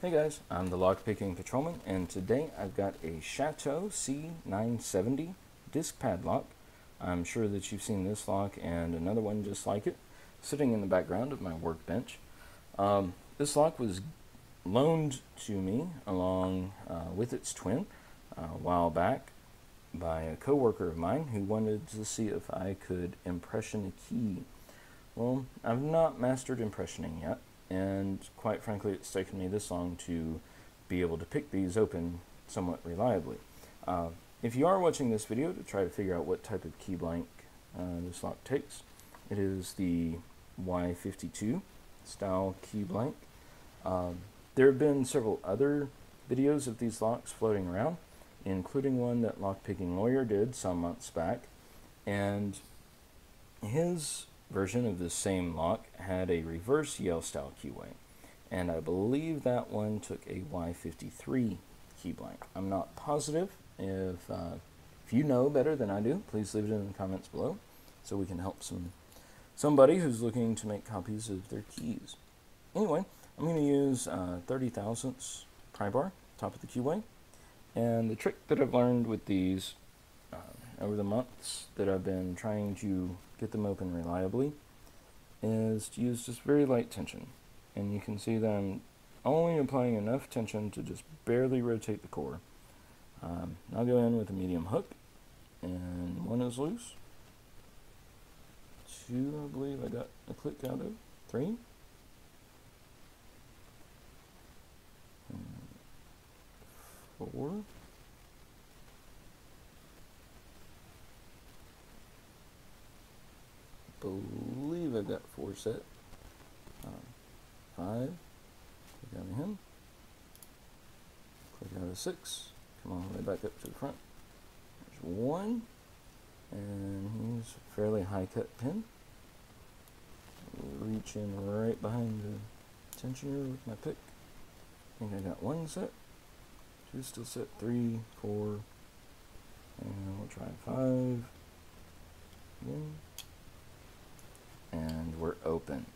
Hey guys, I'm the Lockpicking Patrolman, and today I've got a Chateau C970 disc padlock. I'm sure that you've seen this lock and another one just like it, sitting in the background of my workbench. Um, this lock was loaned to me along uh, with its twin uh, a while back by a coworker of mine who wanted to see if I could impression a key. Well, I've not mastered impressioning yet, and quite frankly, it's taken me this long to be able to pick these open somewhat reliably. Uh, if you are watching this video to try to figure out what type of key blank uh, this lock takes, it is the Y52 style key blank. Um, there have been several other videos of these locks floating around, including one that Lockpicking Lawyer did some months back, and his version of this same lock had a reverse Yale style keyway, and I believe that one took a Y53 key blank. I'm not positive. If, uh, if you know better than I do, please leave it in the comments below so we can help some somebody who's looking to make copies of their keys. Anyway, I'm going to use uh, 30 thousandths pry bar, top of the keyway, and the trick that I've learned with these over the months that I've been trying to get them open reliably is to use just very light tension. And you can see that I'm only applying enough tension to just barely rotate the core. Um, I'll go in with a medium hook, and one is loose. Two, I believe I got a click out of. Three. Four. Got four set. Um, five. Click out of him. Click out of six. Come all the way back up to the front. There's one. And he's a fairly high cut pin. Reach in right behind the tensioner with my pick. I think I got one set. Two still set. Three, four. And we'll try five. Again open.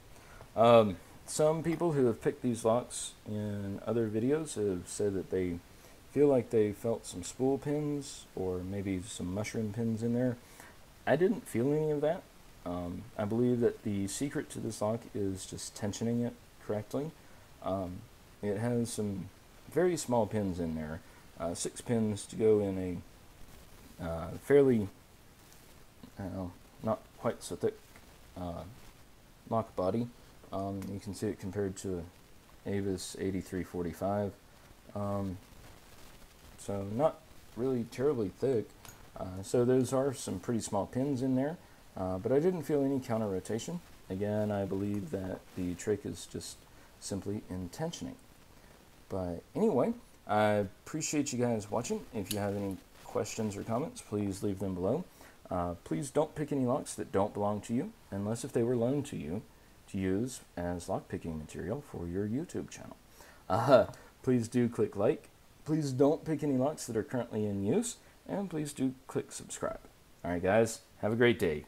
Um, some people who have picked these locks in other videos have said that they feel like they felt some spool pins or maybe some mushroom pins in there. I didn't feel any of that. Um, I believe that the secret to this lock is just tensioning it correctly. Um, it has some very small pins in there, uh, six pins to go in a uh, fairly, not quite so thick uh, lock body. Um, you can see it compared to ABUS 8345. Um, so not really terribly thick. Uh, so those are some pretty small pins in there, uh, but I didn't feel any counter rotation. Again, I believe that the trick is just simply intentioning. But anyway, I appreciate you guys watching. If you have any questions or comments, please leave them below. Uh, please don't pick any locks that don't belong to you, unless if they were loaned to you to use as lockpicking material for your YouTube channel. Uh, please do click like. Please don't pick any locks that are currently in use, and please do click subscribe. All right, guys, have a great day.